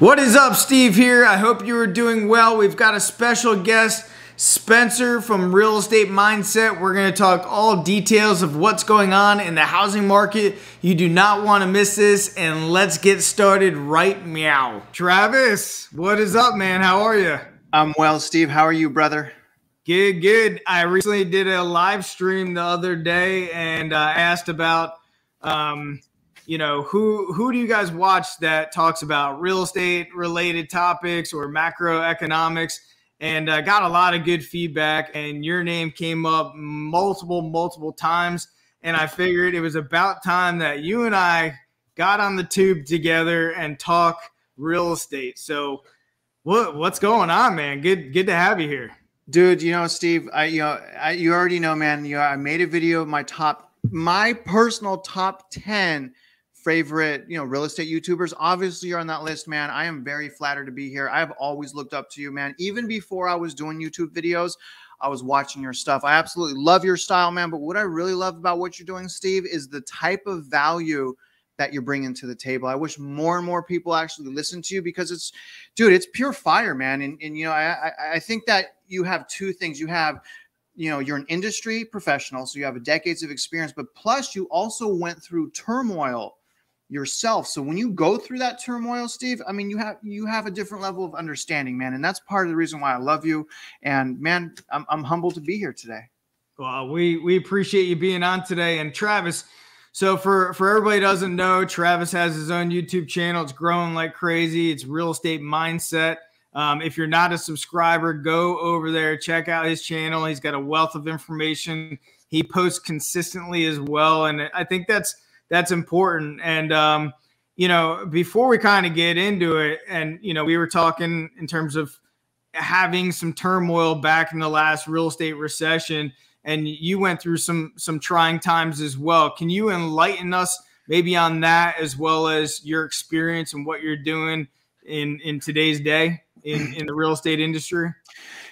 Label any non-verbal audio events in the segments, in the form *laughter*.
What is up, Steve here? I hope you are doing well. We've got a special guest, Spencer from Real Estate Mindset. We're going to talk all details of what's going on in the housing market. You do not want to miss this, and let's get started right meow. Travis, what is up, man? How are you? I'm well, Steve. How are you, brother? Good, good. I recently did a live stream the other day and uh, asked about um, you know who who do you guys watch that talks about real estate related topics or macroeconomics? And uh, got a lot of good feedback and your name came up multiple multiple times. And i figured it was about time that you and i got on the tube together and talk real estate. So what what's going on man? Good good to have you here. Dude you know steve i you know I, you already know man you know i made a video of my top my personal top 10 favorite, you know, real estate YouTubers. Obviously, you're on that list, man. I am very flattered to be here. I've always looked up to you, man. Even before I was doing YouTube videos, I was watching your stuff. I absolutely love your style, man. But what I really love about what you're doing, Steve, is the type of value that you're bringing to the table. I wish more and more people actually listen to you because it's, dude, it's pure fire, man. And, and you know, I, I think that you have two things. You have you know you're an industry professional so you have decades of experience but plus you also went through turmoil yourself. So when you go through that turmoil, Steve, I mean, you have you have a different level of understanding, man, and that's part of the reason why I love you. And man, I'm I'm humbled to be here today. Well, we we appreciate you being on today, and Travis. So for for everybody doesn't know, Travis has his own YouTube channel. It's growing like crazy. It's Real Estate Mindset. Um, if you're not a subscriber, go over there, check out his channel. He's got a wealth of information. He posts consistently as well, and I think that's that's important. And um, you know, before we kind of get into it, and you know, we were talking in terms of having some turmoil back in the last real estate recession, and you went through some some trying times as well. Can you enlighten us maybe on that as well as your experience and what you're doing in in today's day in in the real estate industry?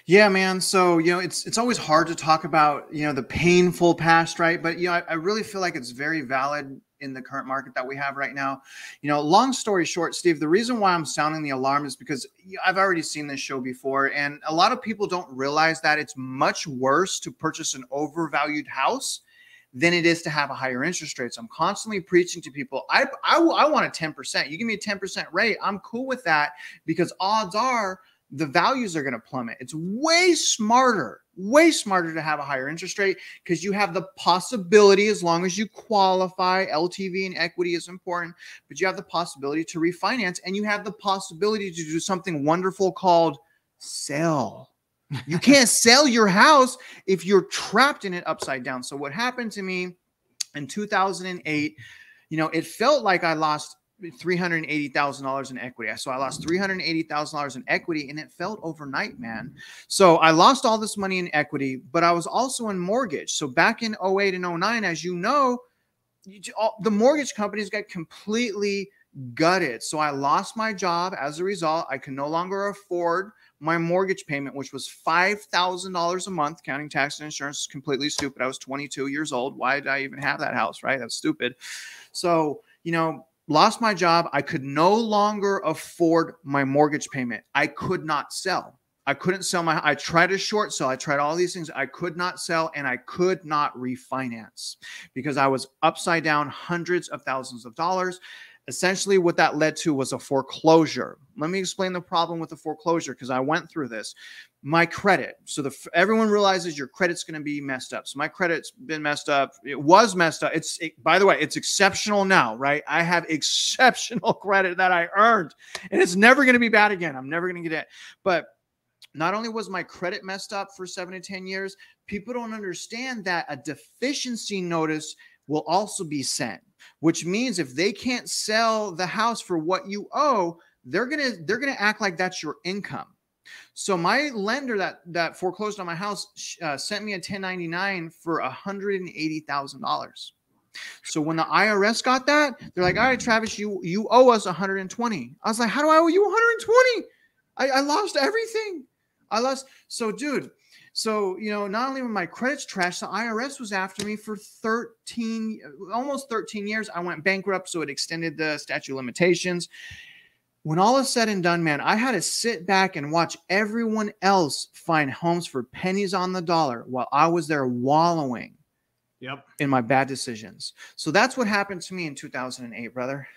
Yeah, man. So, you know, it's it's always hard to talk about, you know, the painful past, right? But you know, I, I really feel like it's very valid in the current market that we have right now. You know, long story short, Steve, the reason why I'm sounding the alarm is because I've already seen this show before, and a lot of people don't realize that it's much worse to purchase an overvalued house than it is to have a higher interest rate. So I'm constantly preaching to people, I, I, I want a 10%. You give me a 10% rate, I'm cool with that because odds are the values are going to plummet. It's way smarter, way smarter to have a higher interest rate because you have the possibility, as long as you qualify, LTV and equity is important, but you have the possibility to refinance and you have the possibility to do something wonderful called sell. You *laughs* can't sell your house if you're trapped in it upside down. So, what happened to me in 2008? You know, it felt like I lost $380,000 in equity. So I lost $380,000 in equity and it felt overnight, man. So I lost all this money in equity, but I was also in mortgage. So back in 08 and 09, as you know, the mortgage companies got completely gutted. So I lost my job as a result. I can no longer afford my mortgage payment, which was $5,000 a month, counting tax and insurance, completely stupid. I was 22 years old. Why did I even have that house, right? That's stupid. So, you know, lost my job. I could no longer afford my mortgage payment. I could not sell. I couldn't sell my I tried to short sell. I tried all these things. I could not sell and I could not refinance because I was upside down hundreds of thousands of dollars. Essentially, what that led to was a foreclosure. Let me explain the problem with the foreclosure because I went through this. My credit. So the everyone realizes your credit's going to be messed up. So my credit's been messed up. It was messed up. It's it, by the way, it's exceptional now, right? I have *laughs* exceptional credit that I earned, and it's never going to be bad again. I'm never going to get it. But not only was my credit messed up for seven to 10 years, people don't understand that a deficiency notice will also be sent which means if they can't sell the house for what you owe, they're going to they're to act like that's your income. So my lender that that foreclosed on my house uh, sent me a 1099 for $180,000. So when the IRS got that, they're like, "All right, Travis, you you owe us 120." I was like, "How do I owe you 120? I, I lost everything. I lost." So, dude, so, you know, not only were my credits trashed, the IRS was after me for 13, almost 13 years. I went bankrupt, so it extended the statute of limitations. when all is said and done, man, I had to sit back and watch everyone else find homes for pennies on the dollar while I was there wallowing Yep. in my bad decisions. So that's what happened to me in 2008, brother.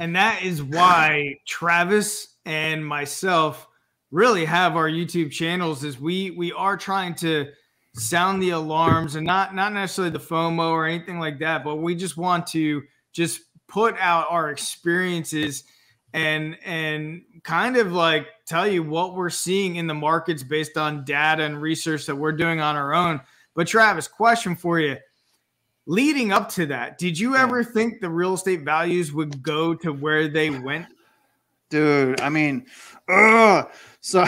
And that is why Travis and myself really have our YouTube channels is we we are trying to sound the alarms and not not necessarily the FOMO or anything like that, but we just want to just put out our experiences and and kind of like tell you what we're seeing in the markets based on data and research that we're doing on our own. But Travis, question for you. Leading up to that, did you ever think the real estate values would go to where they went? Dude, I mean, ugh. so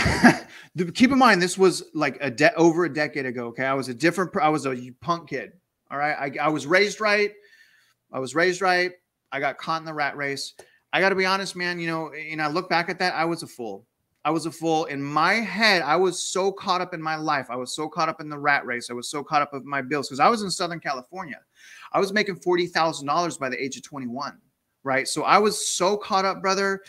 keep in mind this was like a de- over a decade ago. Okay, I was a different. I was a punk kid. All right, I, I was raised right. I was raised right. I got caught in the rat race. I got to be honest, man. You know, and I look back at that. I was a fool. I was a fool. In my head, I was so caught up in my life. I was so caught up in the rat race. I was so caught up with my bills because I was in Southern California. I was making forty thousand dollars by the age of twenty one. Right. So I was so caught up, brother.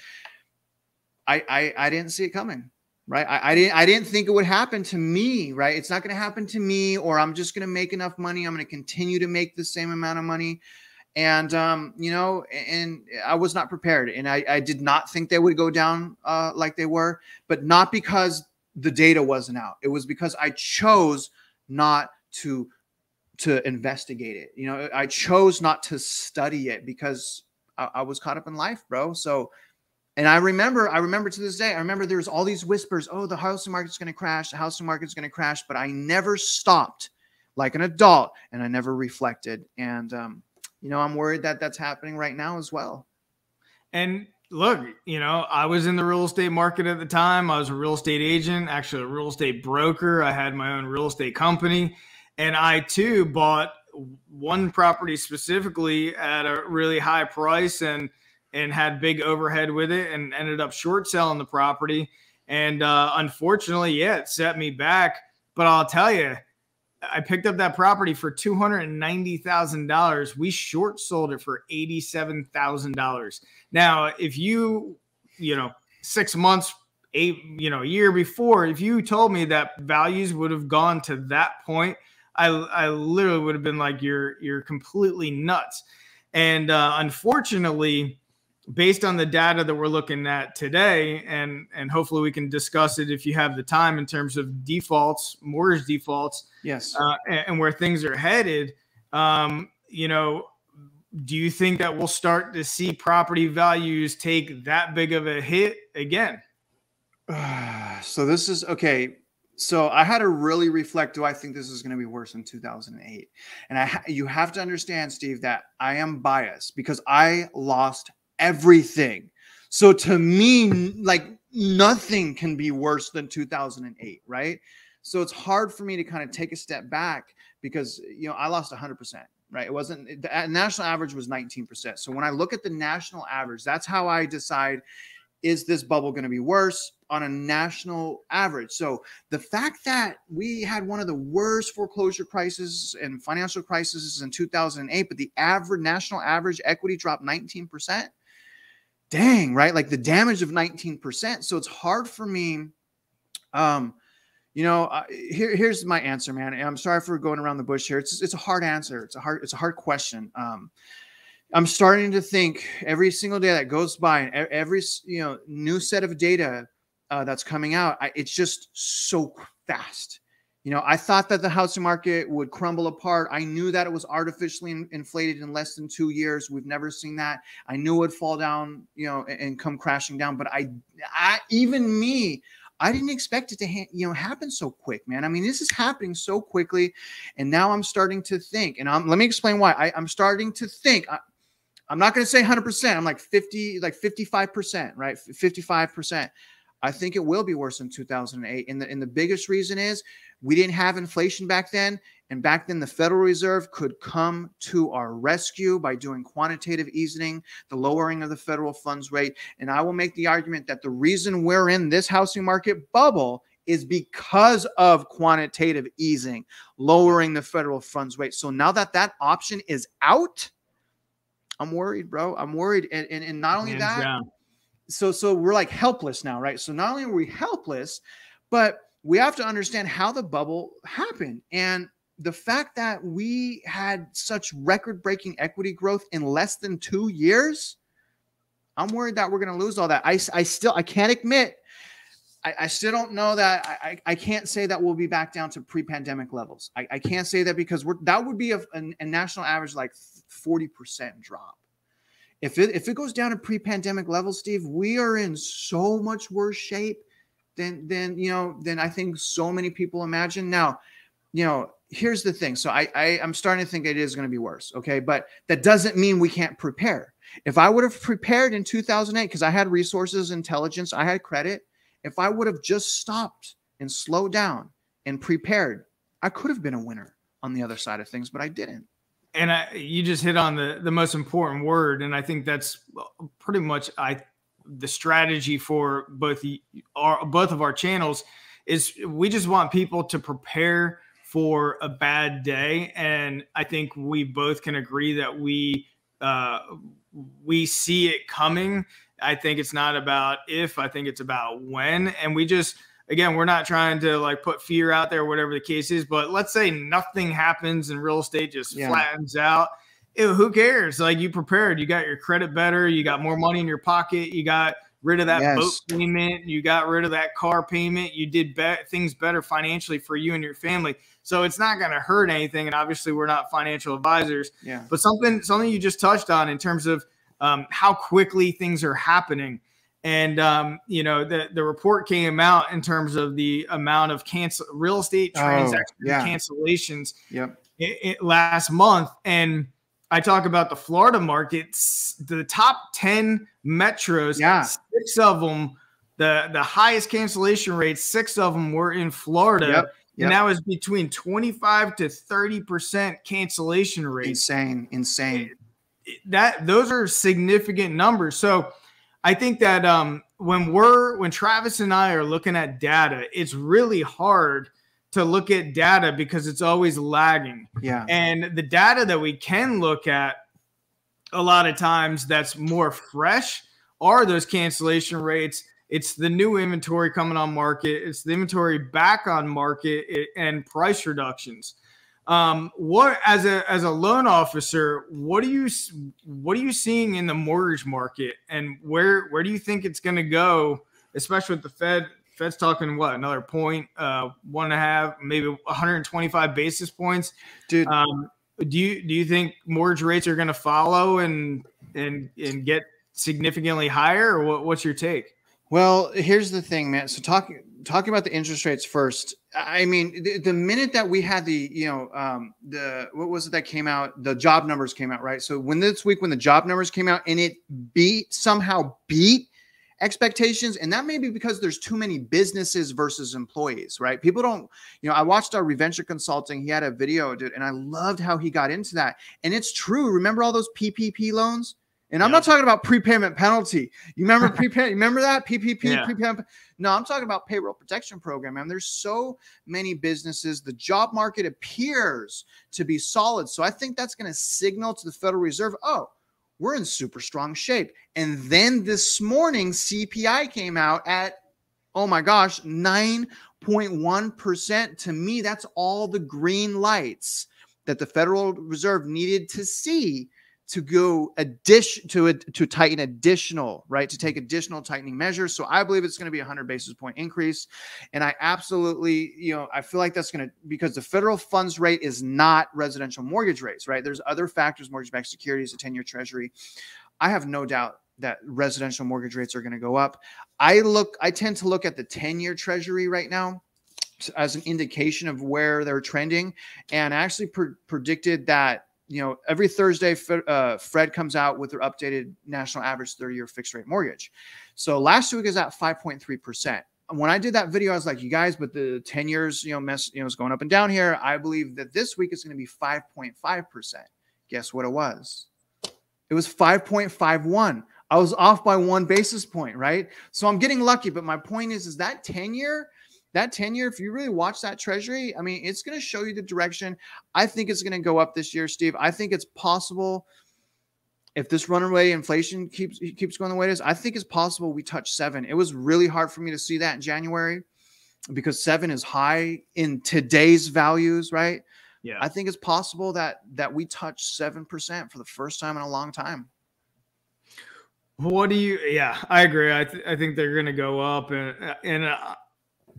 I I, I didn't see it coming. Right. I, I didn't I didn't think it would happen to me. Right. It's not going to happen to me, or I'm just going to make enough money. I'm going to continue to make the same amount of money and um, you know, and I was not prepared, and I, I did not think they would go down uh, like they were, but not because the data wasn't out. It was because I chose not to to investigate it. You know, I chose not to study it because I, I was caught up in life, bro. So, and I remember, I remember to this day, I remember there's all these whispers, oh, the housing market's going to crash, the housing market's going to crash, but I never stopped like an adult, and I never reflected, and um, you know, I'm worried that that's happening right now as well. And look, you know, I was in the real estate market at the time. I was a real estate agent, actually a real estate broker. I had my own real estate company, and I too bought one property specifically at a really high price and and had big overhead with it and ended up short selling the property. And uh, unfortunately, yeah, it set me back. But I'll tell you, I picked up that property for two hundred and ninety thousand dollars. We short sold it for eighty-seven thousand dollars. Now, if you, you know, six months, eight, you know, a year before, if you told me that values would have gone to that point, I, I literally would have been like, you're, you're completely nuts. And uh, unfortunately, based on the data that we're looking at today, and and hopefully we can discuss it if you have the time in terms of defaults, mortgage defaults, yes, uh, and, and, where things are headed. Um, you know, do you think that we'll start to see property values take that big of a hit again? *sighs* so this is okay. So I had to really reflect. Do I think this is going to be worse in 2008? And I, you have to understand, Steve, that I am biased because I lost everything. So to me, like nothing can be worse than 2008, right? So it's hard for me to kind of take a step back because you know I lost 100%, right? It wasn't the national average was 19%. So when I look at the national average, that's how I decide is this bubble going to be worse on a national average? So the fact that we had one of the worst foreclosure crises and financial crises in 2008, but the average national average equity dropped 19%, dang, right? Like the damage of 19%. So it's hard for me. Um, you know, uh, here, here's my answer, man. I'm sorry for going around the bush here. It's, it's a hard answer. It's a hard, it's a hard question. Um, I'm starting to think every single day that goes by and every, you know, new set of data uh, that's coming out, I, it's just so fast. You know, I thought that the housing market would crumble apart. I knew that it was artificially in, inflated in less than two years. We've never seen that. I knew it would fall down, you know, and, and come crashing down. But I, I, even me, I didn't expect it to, you know, happen so quick, man. I mean, this is happening so quickly, and now I'm starting to think. And I'm, let me explain why. I, I'm starting to think. I, I'm not going to say 100%. I'm like 50, like 55%, right? 55%. I think it will be worse in 2008. And the, and the biggest reason is we didn't have inflation back then. And back then, the Federal Reserve could come to our rescue by doing quantitative easing, the lowering of the federal funds rate. And I will make the argument that the reason we're in this housing market bubble is because of quantitative easing, lowering the federal funds rate. So now that that option is out, I'm worried, bro. I'm worried. And, and, and not only Hands that, down so so we're like helpless now, right? So not only are we helpless, but we have to understand how the bubble happened. And the fact that we had such record breaking equity growth in less than two years, I'm worried that we're going to lose all that. I, I still, I can't admit, I, I still don't know that. I, I can't say that we'll be back down to pre pandemic levels. I, I can't say that because we're, that would be a, a, a national average like 40% drop. If it, if it goes down to pre pandemic levels, Steve, we are in so much worse shape than, than, you know, than I think so many people imagine. Now, you know, here's the thing. So I, I I'm starting to think it is going to be worse. Okay, but that doesn't mean we can't prepare. If I would have prepared in 2008, because I had resources, intelligence, I had credit. If I would have just stopped and slowed down and prepared, I could have been a winner on the other side of things, but I didn't. And I, you just hit on the the most important word, and I think that's pretty much I the strategy for both the, our both of our channels is we just want people to prepare for a bad day. And I think we both can agree that we uh, we see it coming. I think it's not about if, I think it's about when. And we just again, we're not trying to like put fear out there, whatever the case is. But let's say nothing happens and real estate just yeah. flattens out. Ew, who cares? Like you prepared, you got your credit better, you got more money in your pocket, you got rid of that yes. boat payment, you got rid of that car payment, you did be- things better financially for you and your family. So it's not going to hurt anything. And obviously, we're not financial advisors. Yeah. But something something you just touched on in terms of um, how quickly things are happening. And um, you know, the the report came out in terms of the amount of cancel real estate transactions oh, yeah. cancellations. Yep. It, it, last month, and I talk about the Florida markets, the top ten metros. Yeah. Six of them, the the highest cancellation rates. Six of them were in Florida. Yep Yep. And that was between 25 to 30% cancellation rate. Insane, insane. That those are significant numbers. So I think that um, when we're when Travis and I are looking at data, it's really hard to look at data because it's always lagging. Yeah. And the data that we can look at a lot of times that's more fresh are those cancellation rates it's the new inventory coming on market. It's the inventory back on market and price reductions. Um, what as a as a loan officer, what are you what are you seeing in the mortgage market, and where where do you think it's going to go, especially with the Fed? Fed's talking what another point, uh, one and a half, maybe 125 basis points, dude. Um, do you do you think mortgage rates are going to follow and and and get significantly higher, or what, what's your take? Well, here's the thing, man. So talking talking about the interest rates first. I mean, the, the minute that we had the, you know, um, the what was it that came out? The job numbers came out, right? So when this week, when the job numbers came out, and it beat somehow beat expectations, and that may be because there's too many businesses versus employees, right? People don't, you know. I watched our Reventure Consulting. He had a video, dude, and I loved how he got into that. And it's true. Remember all those PPP loans? And I'm not talking about prepayment penalty. You remember *laughs* prepayment? remember that PPP yeah. prepayment? No, I'm talking about payroll protection program. And there's so many businesses. The job market appears to be solid. So I think that's going to signal to the Federal Reserve, oh, we're in super strong shape. And then this morning, CPI came out at, oh my gosh, 9.1%. To me, that's all the green lights that the Federal Reserve needed to see to go addition to it to tighten additional right? To take mm-hmm. additional tightening measures. So i believe it's going to be a 100 basis point increase. And i absolutely you know i feel like that's going to because the federal funds rate is not residential mortgage rates right? There's other factors mortgage backed securities a 10 year treasury. I have no doubt that residential mortgage rates are going to go up. I look i tend to look at the 10 year treasury right now as an indication of where they're trending. And I actually pre- predicted that you know, every Thursday, uh, Fred comes out with their updated national average 30 year fixed rate mortgage. So last week is at 5.3%. When I did that video, I was like, you guys, but the 10 years, you know, mess, you know, is going up and down here. I believe that this week is going to be 5.5%. Guess what it was? It was 5.51. I was off by one basis point, right? So I'm getting lucky. But my point is, is that 10 year that 10 year, if you really watch that treasury, I mean, it's going to show you the direction. I think it's going to go up this year, Steve. I think it's possible. if this runaway inflation keeps keeps going the way it is, I think it's possible we touch seven. It was really hard for me to see that in January because seven is high in today's values, right? Yeah. I think it's possible that that we touch seven percent for the first time in a long time. What do you? Yeah, I agree. I th- I think they're going to go up, and and uh,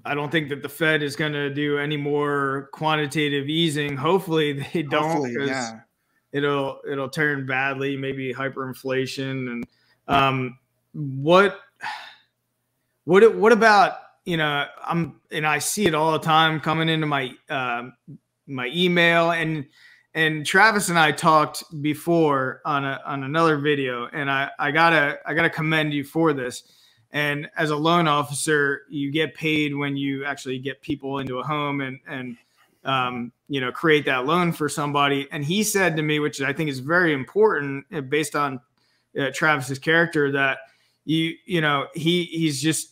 I don't think that the Fed is going to do any more quantitative easing. Hopefully, *laughs* they don't. Hopefully, yeah. It'll it'll turn badly, maybe hyperinflation, and um, what what it what about you know I'm and I see it all the time coming into my uh, my email and and Travis and I talked before on a on another video, and I I gotta I gotta commend you for this. And as a loan officer, you get paid when you actually get people into a home and and um, you know create that loan for somebody. And he said to me, which I think is very important uh, based on uh, Travis's character, that you you know he he's just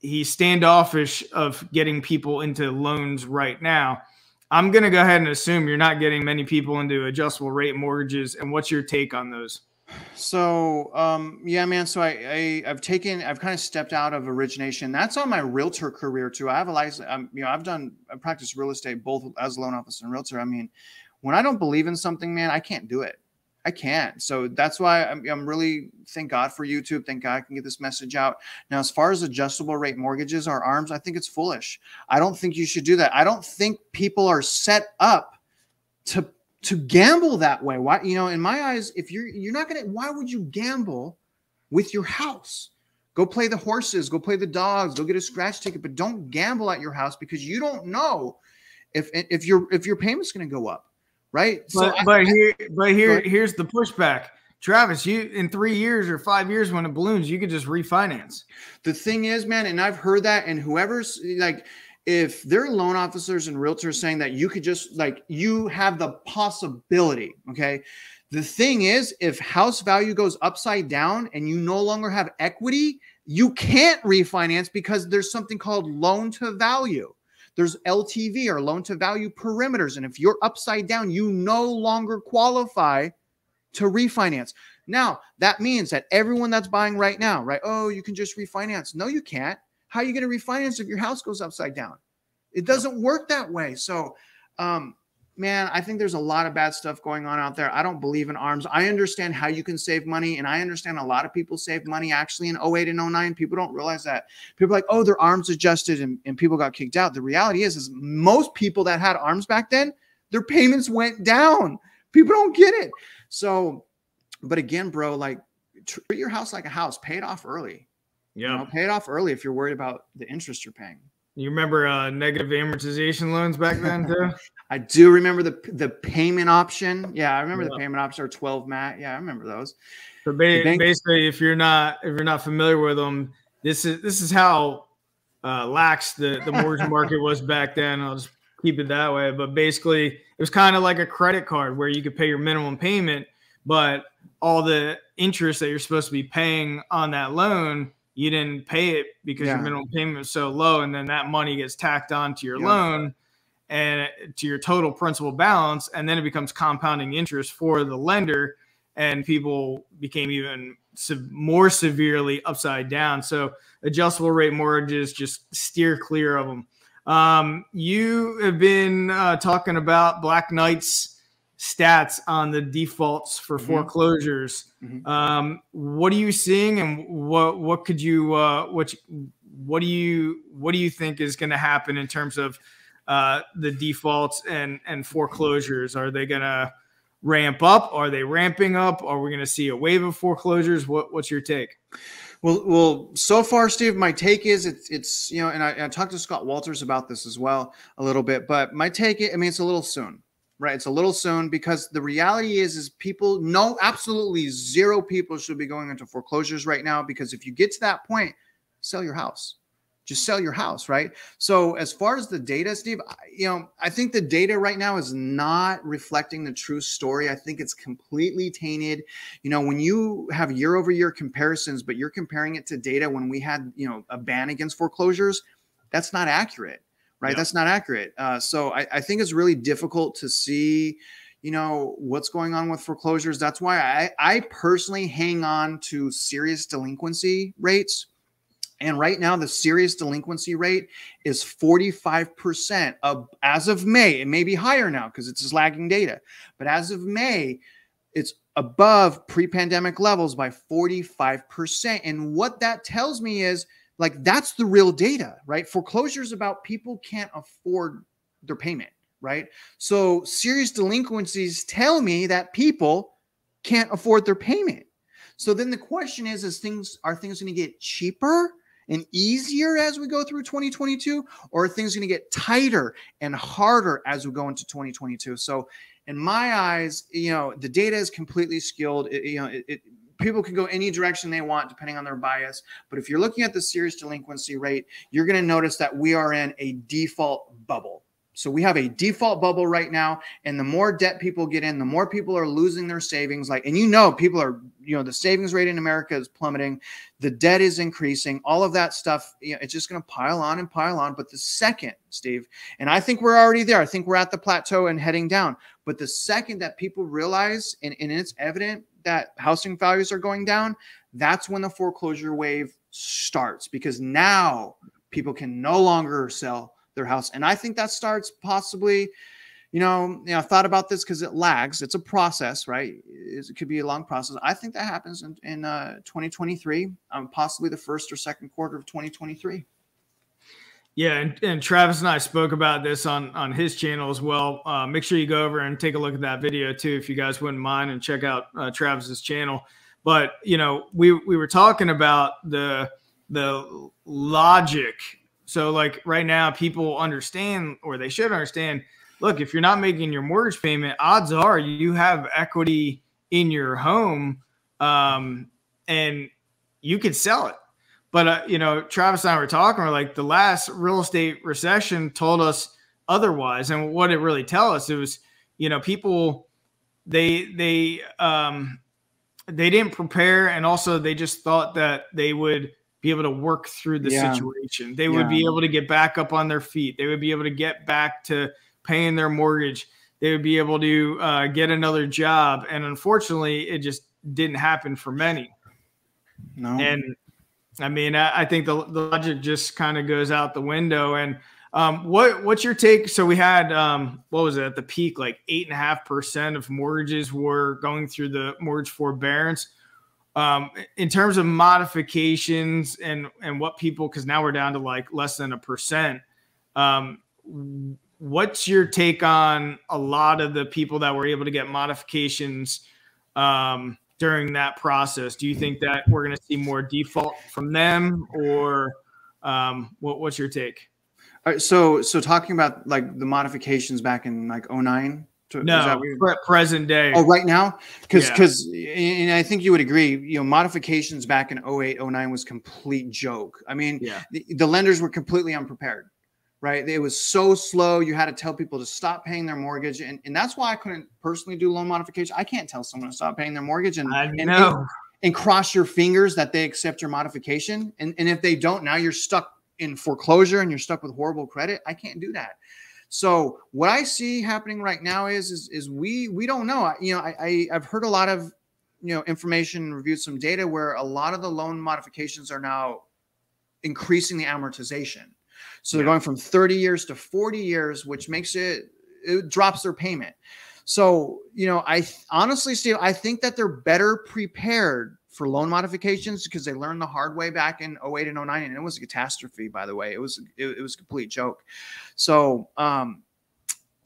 he's standoffish of getting people into loans right now I'm going to go ahead and assume you're not getting many people into adjustable rate mortgages. And what's your take on those? So, um, yeah, man. So I, I, have taken, I've kind of stepped out of origination. That's on my realtor career too. I have a license. Um, you know, I've done, I practice real estate both as a loan officer and realtor. I mean, when I don't believe in something, man, I can't do it. I can't. So that's why I'm, I'm, really thank God for YouTube. Thank God I can get this message out. Now, as far as adjustable rate mortgages or arms, I think it's foolish. I don't think you should do that. I don't think people are set up to to gamble that way. Why, you know, in my eyes, if you're you're not gonna, why would you gamble with your house? Go play the horses, go play the dogs, go get a scratch ticket, but don't gamble at your house because you don't know if if your if your payment's gonna go up right? But, so but I, here, but here, here's the pushback. Travis, you in three years or five years when it balloons, you could just refinance. The thing is, man, and I've heard that, and whoever's like, if they're loan officers and realtors saying that you could just like you have the possibility, okay. The thing is, if house value goes upside down and you no longer have equity, you can't refinance because there's something called loan to value. There's LTV or loan to value perimeters. And if you're upside down, you no longer qualify to refinance. Now, that means that everyone that's buying right now, right? Oh, you can just refinance. No, you can't. How are you going to refinance if your house goes upside down? It doesn't work that way. So, um, man, I think there's a lot of bad stuff going on out there. I don't believe in arms. I understand how you can save money, and I understand a lot of people save money actually in 08 and 09. People don't realize that. People like, oh, their arms adjusted and, and people got kicked out. The reality is, is most people that had arms back then, their payments went down. People don't get it. So, but again, bro, like treat your house like a house, pay it off early. Yeah. You know, pay it off early if you're worried about the interest you're paying. You remember uh, negative amortization loans back then too? *laughs* I do remember the the payment option. Yeah, I remember yeah. the payment option or 12 mat. Yeah, I remember those. So ba- basically, if you're not if you're not familiar with them, this is this is how uh, lax the the mortgage *laughs* market was back then. I'll just keep it that way. But basically, it was kind of like a credit card where you could pay your minimum payment, but all the interest that you're supposed to be paying on that loan you didn't pay it because yeah. your minimum payment was so low, and then that money gets tacked on to your yeah. loan and to your total principal balance, and then it becomes compounding interest for the lender, and people became even more severely upside down. So adjustable rate mortgages just steer clear of them. Um, you have been uh, talking about Black Knight's stats on the defaults for mm-hmm. foreclosures. Mm-hmm. Um, what are you seeing, and what what could you uh, what what do you what do you think is going to happen in terms of uh, the defaults and and foreclosures? Are they going to ramp up? Are they ramping up? Are we going to see a wave of foreclosures? What what's your take? Well, well, so far, Steve, my take is it's it's you know, and I, I talked to Scott Walters about this as well a little bit, but my take, I mean, it's a little soon right? It's a little soon because the reality is is people no absolutely zero people should be going into foreclosures right now because if you get to that point sell your house. Just sell your house right? So as far as the data steve you know i think the data right now is not reflecting the true story. I think it's completely tainted. You know when you have year over year comparisons but you're comparing it to data when we had you know a ban against foreclosures that's not accurate right? That's not accurate. Uh, so I, I, think it's really difficult to see, you know what's going on with foreclosures. That's why i i personally hang on to serious delinquency rates. And right now the serious delinquency rate is 45% of as of may. It may be higher now because it's lagging data. But as of may it's above pre-pandemic levels by 45% and what that tells me is like that's the real data right foreclosures about people can't afford their payment right? So serious delinquencies tell me that people can't afford their payment. So then the question is, is things are things going to get cheaper and easier as we go through 2022, or are things going to get tighter and harder as we go into 2022? So in my eyes, you know, the data is completely skilled. It, you know, it, it people can go any direction they want depending on their bias. But if you're looking at the serious delinquency rate, you're going to notice that we are in a default bubble. So we have a default bubble right now, and the more debt people get in, the more people are losing their savings. Like, and you know, people are, you know, the savings rate in America is plummeting, the debt is increasing, all of that stuff. You know, it's just going to pile on and pile on. But the second, Steve, and I think we're already there. I think we're at the plateau and heading down. But the second that people realize, and, and it's evident that housing values are going down, that's when the foreclosure wave starts because now people can no longer sell their house. And I think that starts possibly, you know, you know, I thought about this because it lags. It's a process, right? It could be a long process. I think that happens in, in uh, 2023, um, possibly the first or second quarter of 2023. Yeah, and, and, Travis and I spoke about this on on his channel as well. Uh, make sure you go over and take a look at that video too, if you guys wouldn't mind, and check out uh, Travis's channel. But you know, we we were talking about the the logic so, like right now, people understand, or they should understand. Look, if you're not making your mortgage payment, odds are you have equity in your home, um, and you could sell it. But uh, you know, Travis and I were talking. We're like, the last real estate recession told us otherwise, and what it really tell us it was, you know, people they they um, they didn't prepare, and also they just thought that they would be able to work through the yeah. situation. They yeah. would be able to get back up on their feet. They would be able to get back to paying their mortgage. They would be able to uh, get another job. And unfortunately, it just didn't happen for many. No. And I mean, I, I think the, the logic just kind of goes out the window. And um, what what's your take? So we had um, what was it at the peak? Like eight and a half percent of mortgages were going through the mortgage forbearance. Um, in terms of modifications and and what people because now we're down to like less than a percent. Um, what's your take on a lot of the people that were able to get modifications um, during that process? Do you think that we're going to see more default from them, or um, what, what's your take? so so talking about like the modifications back in like 09 to, no, present day. Oh, right now, because because yeah. and I think you would agree. You know, modifications back in 08, 09 was complete joke. I mean, yeah. the, the lenders were completely unprepared. Right, it was so slow. You had to tell people to stop paying their mortgage, and, and that's why I couldn't personally do loan modification. I can't tell someone to stop paying their mortgage, and I and, and, and cross your fingers that they accept your modification. And and if they don't, now you're stuck in foreclosure and you're stuck with horrible credit. I can't do that. So what I see happening right now is is, is we we don't know. You know, I, I I've heard a lot of you know information, reviewed some data where a lot of the loan modifications are now increasing the amortization. So they're going from 30 years to 40 years, which makes it it drops their payment. So, you know, I honestly, Steve, I think that they're better prepared for loan modifications because they learned the hard way back in 08 and 09 and it was a catastrophe by the way. It was it, it was a complete joke. So um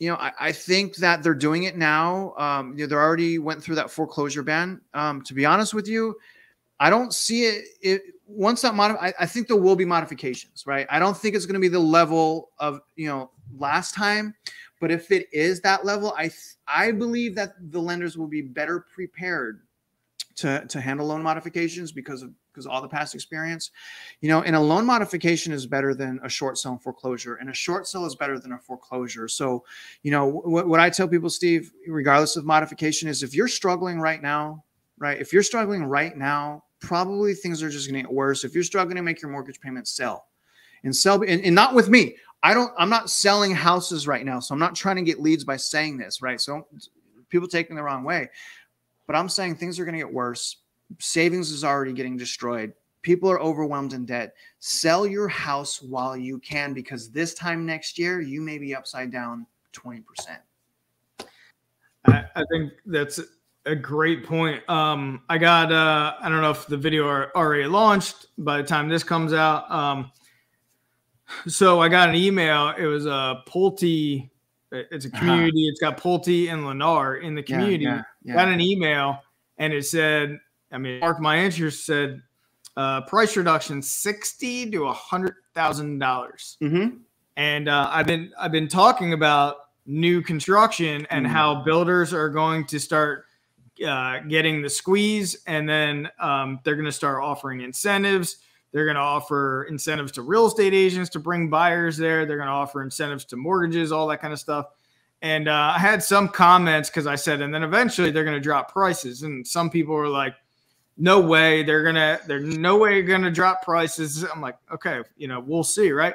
you know I, I think that they're doing it now. Um you know, they already went through that foreclosure ban. Um to be honest with you i don't see it, it once that mod I, I think there will be modifications right i don't think it's going to be the level of you know last time but if it is that level i i believe that the lenders will be better prepared to, to handle loan modifications because of because all the past experience. You know, and a loan modification is better than a short sale foreclosure, and a short sale is better than a foreclosure. So, you know, what, what I tell people, Steve, regardless of modification, is if you're struggling right now, right? If you're struggling right now, probably things are just going to get worse. If you're struggling to make your mortgage payment, sell and sell, and, and not with me. I don't, I'm not selling houses right now. So I'm not trying to get leads by saying this, right? So people taking the wrong way. But I'm saying things are going to get worse. Savings is already getting destroyed. People are overwhelmed in debt. Sell your house while you can because this time next year, you may be upside down 20%. I, I think that's a great point. Um, I got, uh, I don't know if the video are already launched by the time this comes out. Um, so I got an email. It was a Pulte. It's a uh-huh. community. Uh-huh. It's got Pulte and Lennar in the community. Yeah, yeah, yeah. Got an email and it said, I mean, Mark, my interest said uh, price reduction sixty to a hundred thousand dollars. Mm-hmm. And uh, I've been I've been talking about new construction and mm-hmm. how builders are going to start uh, getting the squeeze, and then um, they're going to start offering incentives. They're going to offer incentives to real estate agents to bring buyers there. They're going to offer incentives to mortgages, all that kind of stuff. And uh, I had some comments because I said, and then eventually they're going to drop prices. And some people were like, no way they're gonna they're no way gonna drop prices. I'm like, okay, you know, we'll see, right?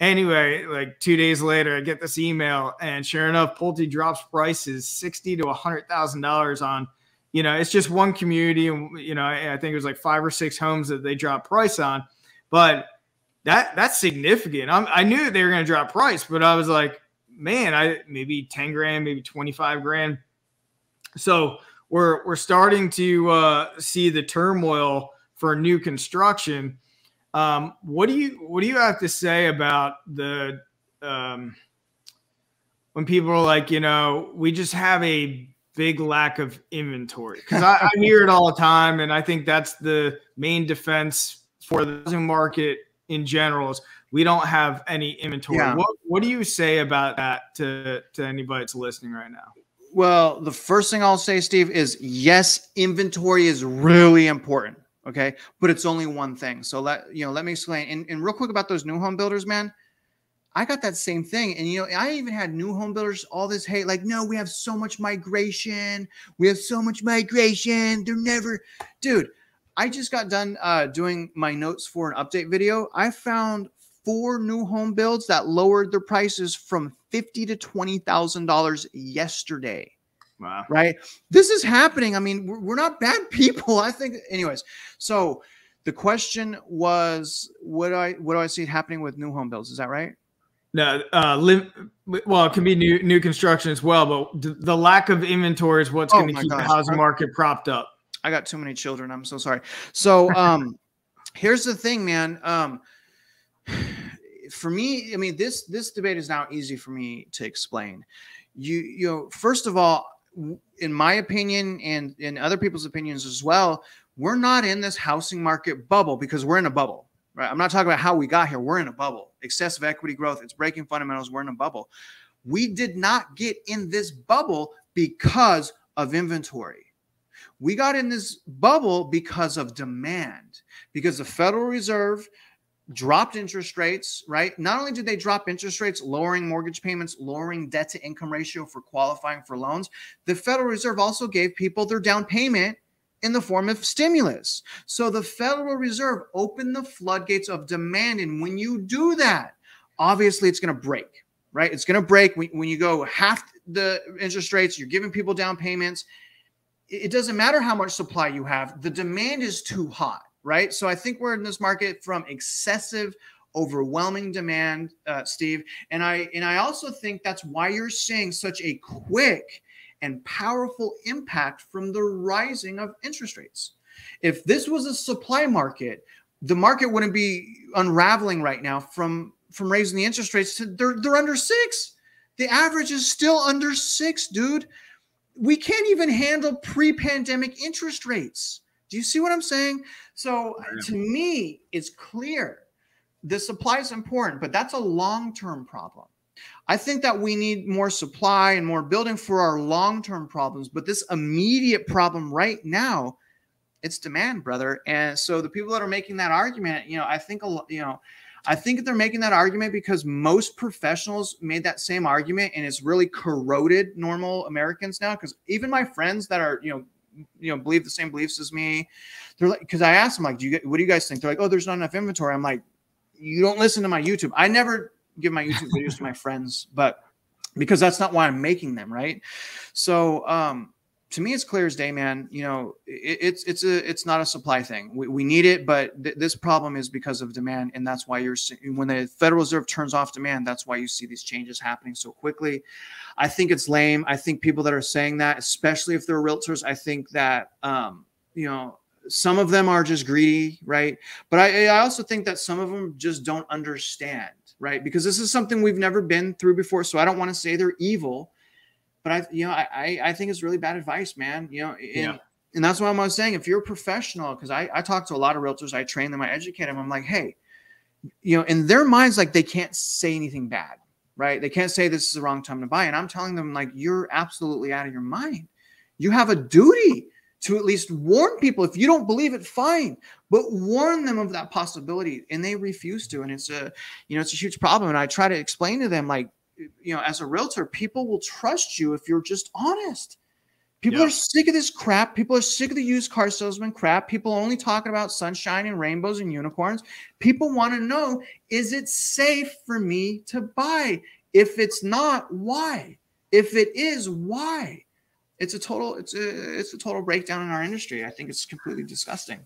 Anyway, like two days later, I get this email, and sure enough, Pulte drops prices sixty to a hundred thousand dollars on, you know, it's just one community, and you know, I think it was like five or six homes that they dropped price on, but that that's significant. I'm, I knew they were going to drop price, but I was like, man, I maybe ten grand, maybe twenty five grand. So we're we're starting to uh, see the turmoil for new construction. Um, what do you what do you have to say about the um, when people are like, you know, we just have a big lack of inventory because I, I, hear it all the time, and I think that's the main defense for the housing market in general is we don't have any inventory. Yeah. What what do you say about that to to anybody that's listening right now? Well, the first thing I'll say, Steve, is yes, inventory is really important. Okay. But it's only one thing. So let you know, let me explain. And, and real quick about those new home builders, man. I got that same thing. And you know, I even had new home builders all this hate, like, no, we have so much migration. We have so much migration. They're never, dude. I just got done uh, doing my notes for an update video. I found four new home builds that lowered their prices from fifty to twenty thousand dollars yesterday. Wow. Right. This is happening. I mean, we're, we're not bad people. I think, anyways. So the question was, what do I what do I see happening with new home builds? Is that right? No, uh, live, well, it can be new new construction as well, but the lack of inventory is what's oh going to keep gosh. the housing market propped up. I got too many children. I'm so sorry. So, um, *laughs* here's the thing, man. Um, for me, I mean, this this debate is now easy for me to explain. You you know, first of all, in my opinion and in other people's opinions as well, we're not in this housing market bubble because we're in a bubble. Right? I'm not talking about how we got here. We're in a bubble. Excessive equity growth, it's breaking fundamentals. We're in a bubble. We did not get in this bubble because of inventory. We got in this bubble because of demand, because the Federal Reserve dropped interest rates, right? Not only did they drop interest rates, lowering mortgage payments, lowering debt to income ratio for qualifying for loans, the Federal Reserve also gave people their down payment in the form of stimulus. So the Federal Reserve opened the floodgates of demand. And when you do that, obviously it's going to break, right? It's going to break when, when you go half the interest rates, you're giving people down payments. It doesn't matter how much supply you have, the demand is too hot right? So I think we're in this market from excessive overwhelming demand uh, steve and i and i also think that's why you're seeing such a quick and powerful impact from the rising of interest rates. If this was a supply market the market wouldn't be unraveling right now from from raising the interest rates to they're, they're under six. The average is still under six dude. We can't even handle pre-pandemic interest rates. Do you see what I'm saying? So to me, it's clear the supply is important, but that's a long term problem. I think that we need more supply and more building for our long term problems, but this immediate problem right now, it's demand, brother. And so the people that are making that argument, you know, I think a lot, you know, I think they're making that argument because most professionals made that same argument and it's really corroded normal Americans now. Because even my friends that are, you know, you know believe the same beliefs as me they're like because i asked them like do you get what do you guys think they're like oh there's not enough inventory i'm like you don't listen to my youtube i never give my youtube videos to my friends but because that's not why I'm making them, right? So um, to me, it's clear as day, man. You know, it, it's it's a it's not a supply thing. We, we need it, but th- this problem is because of demand, and that's why you're seeing when the Federal Reserve turns off demand, that's why you see these changes happening so quickly. I think it's lame. I think people that are saying that, especially if they're realtors, I think that um, you know some of them are just greedy, right? But I, I also think that some of them just don't understand, right? Because this is something we've never been through before. So I don't want to say they're evil but I, you know, I, I think it's really bad advice, man. You know, and, yeah. and that's why I was saying. If you're a professional, because I, I talk to a lot of realtors, I train them, I educate them. I'm like, hey, you know, in their minds, like they can't say anything bad, right? They can't say this is the wrong time to buy. And I'm telling them, like, you're absolutely out of your mind. You have a duty to at least warn people. If you don't believe it, fine, but warn them of that possibility. And they refuse to. And it's a, you know, it's a huge problem. And I try to explain to them, like, you know, as a realtor, people will trust you if you're just honest. People yeah. are sick of this crap. People are sick of the used car salesman crap. People only talking about sunshine and rainbows and unicorns. People want to know is it safe for me to buy? If it's not, why? If it is, why? It's a total it's a it's a total breakdown in our industry. I think it's completely disgusting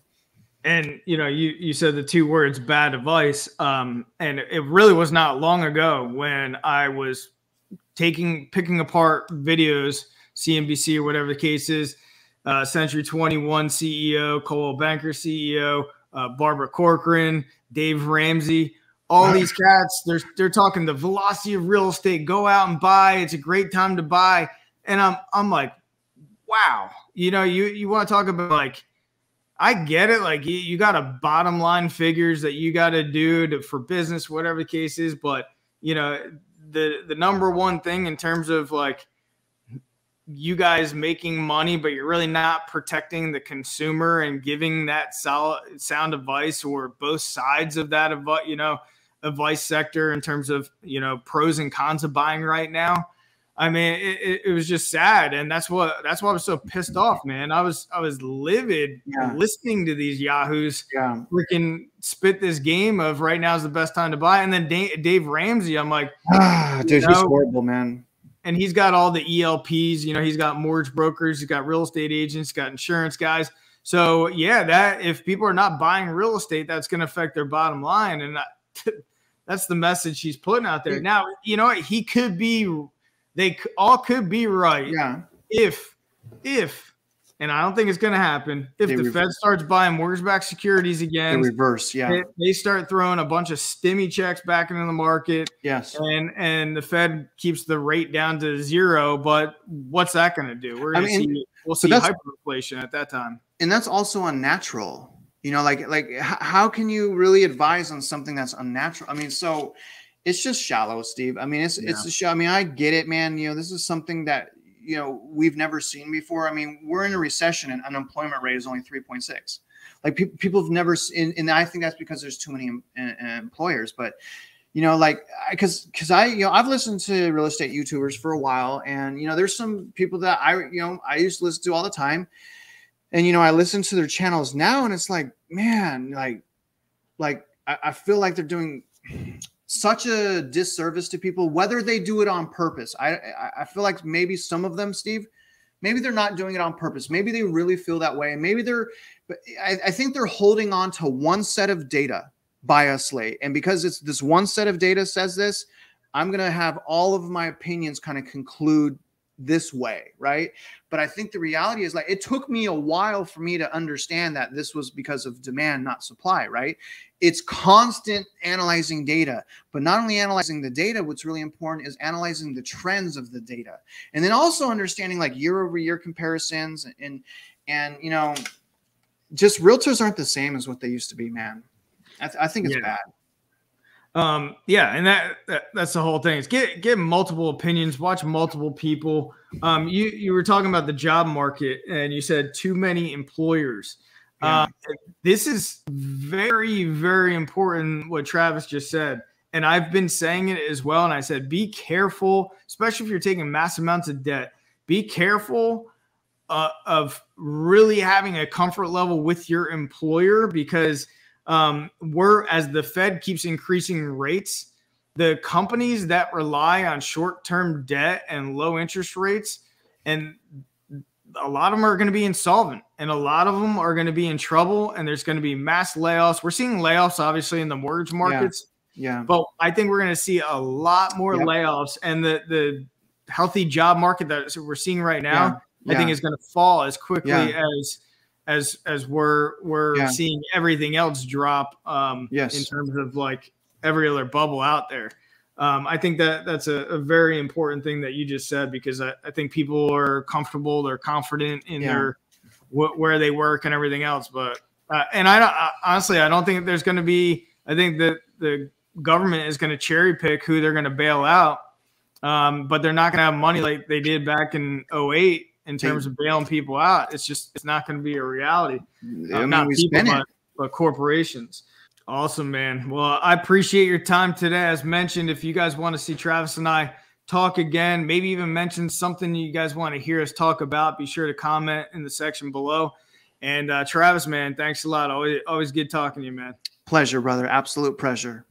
and you know you you said the two words bad advice um and it really was not long ago when i was taking picking apart videos cnbc or whatever the case is uh, century 21 ceo Coldwell Banker ceo uh, barbara corcoran dave ramsey all these *laughs* cats they're they're talking the velocity of real estate go out and buy it's a great time to buy and i'm i'm like wow you know you you want to talk about like I get it. Like you, you got a bottom line figures that you got to do for business, whatever the case is. But you know, the the number one thing in terms of like you guys making money, but you're really not protecting the consumer and giving that solid sound advice or both sides of that you know, advice sector in terms of you know pros and cons of buying right now. I mean, it, it, was just sad, and that's what that's why I was so pissed off, man. I was I was livid yeah. listening to these yahoos yeah. freaking spit this game of right now is the best time to buy, and then Dave, Dave Ramsey, I'm like, ah, *sighs* dude, know, he's horrible, man. And he's got all the ELPs, you know, he's got mortgage brokers, he's got real estate agents, got insurance guys. So yeah, that if people are not buying real estate, that's going to affect their bottom line, and *laughs* that's the message he's putting out there. Now, you know, he could be they all could be right. Yeah. If, if, and I don't think it's going to happen. If they the reverse. Fed starts buying mortgage-backed securities again, they reverse, yeah, they, they, start throwing a bunch of stimmy checks back into the market. Yes, and and the Fed keeps the rate down to zero. But what's that going to do? We're going to see we'll see hyperinflation at that time, and that's also unnatural. You know, like like how can you really advise on something that's unnatural? I mean, so it's just shallow, Steve. I mean, it's yeah. it's a show. I mean, I get it, man. You know, this is something that you know we've never seen before. I mean, we're in a recession and unemployment rate is only three point six. Like people, people have never seen, and I think that's because there's too many employers. But you know, like because because I you know I've listened to real estate YouTubers for a while, and you know, there's some people that I you know I used to listen to all the time, and you know, I listen to their channels now, and it's like, man, like like I, I feel like they're doing such a disservice to people, whether they do it on purpose. I I feel like maybe some of them, Steve, maybe they're not doing it on purpose. Maybe they really feel that way. Maybe they're, but I, I think they're holding on to one set of data by us late. And because it's this one set of data says this, I'm gonna have all of my opinions kind of conclude this way, right? But I think the reality is like it took me a while for me to understand that this was because of demand, not supply, right? It's constant analyzing data, but not only analyzing the data, what's really important is analyzing the trends of the data. And then also understanding like year over year comparisons and and you know, just realtors aren't the same as what they used to be, man. I, th- I think it's yeah. bad. Um, yeah, and that, that, that's the whole thing. Is get get multiple opinions, watch multiple people. Um, you you were talking about the job market, and you said too many employers. Yeah. Uh, this is very very important. What Travis just said, and I've been saying it as well. And I said, be careful, especially if you're taking mass amounts of debt. Be careful uh, of really having a comfort level with your employer because um, we're as the Fed keeps increasing rates, the companies that rely on short-term debt and low interest rates and a lot of them are going to be insolvent and a lot of them are going to be in trouble and there's going to be mass layoffs. We're seeing layoffs obviously in the mortgage markets. Yeah. yeah. But I think we're going to see a lot more yep. layoffs and the the healthy job market that we're seeing right now yeah. Yeah. I think is going to fall as quickly as as as we're we're seeing everything else drop um yes. in terms of like every other bubble out there um, I think that that's a, a, very important thing that you just said because I, I think people are comfortable, they're confident in yeah. their wh- where they work and everything else. But uh, and I, I honestly, I don't think there's going to be. I think that the government is going to cherry pick who they're going to bail out, um, but they're not going to have money like they did back in 08 in terms of bailing people out. It's just it's not going to be a reality. Mean, not people, but, but corporations. Awesome, man. Well, I appreciate your time today. As mentioned, if you guys want to see Travis and I talk again, maybe even mention something you guys want to hear us talk about, be sure to comment in the section below. And uh, Travis, man, thanks a lot. Always, always good talking to you, man. Pleasure, brother. Absolute pleasure.